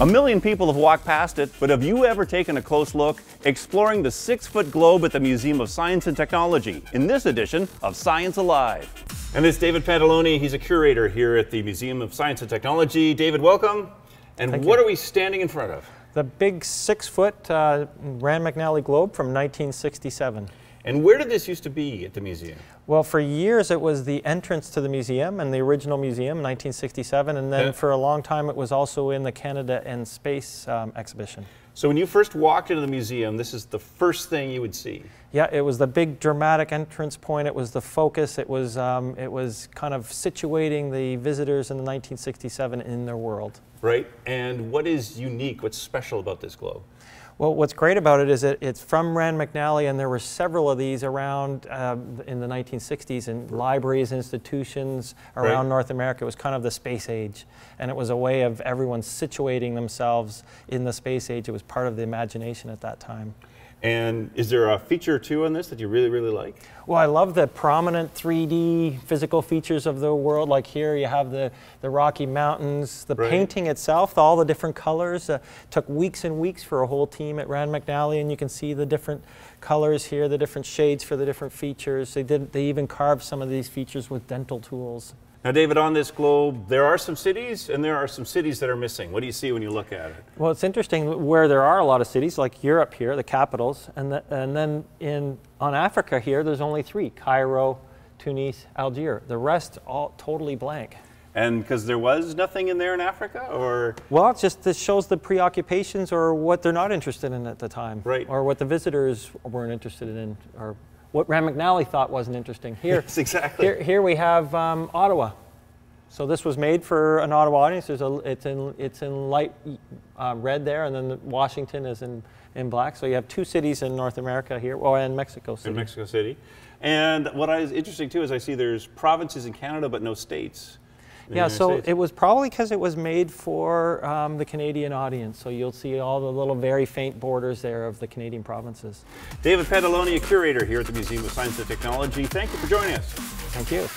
A million people have walked past it, but have you ever taken a close look exploring the six foot globe at the Museum of Science and Technology in this edition of Science Alive? And this is David Pantalony. He's a curator here at the Museum of Science and Technology. David, welcome. And Thank what you. are we standing in front of? The big six foot uh, Rand McNally globe from 1967. And where did this used to be at the museum? Well, for years it was the entrance to the museum and the original museum, 1967, and then Yeah. for a long time it was also in the Canada and Space um, exhibition. So when you first walked into the museum, this is the first thing you would see. Yeah, it was the big dramatic entrance point. It was the focus. It was um, it was kind of situating the visitors in the 1967 in their world. Right? And what is unique, what's special about this globe? Well, what's great about it is that it's from Rand McNally, and there were several of these around um, in the 1960s in libraries, institutions around Right. North America. It was kind of the space age, and it was a way of everyone situating themselves in the space age. It was part of the imagination at that time. And is there a feature or two on this that you really, really like? Well, I love the prominent 3D physical features of the world. Like here, you have the, the Rocky Mountains, the Right. painting itself, all the different colors. Uh, took weeks and weeks for a whole team at Rand McNally, and you can see the different colors here, the different shades for the different features. They did. They even carved some of these features with dental tools. Now, David, on this globe, there are some cities and there are some cities that are missing. What do you see when you look at it? Well, it's interesting where there are a lot of cities, like Europe here, the capitals, and, the, and then in on Africa here, there's only three: Cairo, Tunis, Algiers. The rest all totally blank. And because there was nothing in there in Africa, or Well, it's just this shows the preoccupations or what they're not interested in at the time, Right. Or what the visitors weren't interested in, or what Rand McNally thought wasn't interesting. Here, Yes, exactly. Here, here we have um, Ottawa. So this was made for an Ottawa audience. There's a, it's in it's in light uh, red there, and then Washington is in in black. So you have two cities in North America here, or in Mexico City. in Mexico City. And what is interesting too is I see there's provinces in Canada but no states. Yeah, so States. it was probably because it was made for um, the Canadian audience. So you'll see all the little very faint borders there of the Canadian provinces. David Pantalony, a curator here at the Museum of Science and Technology. Thank you for joining us. Thank you.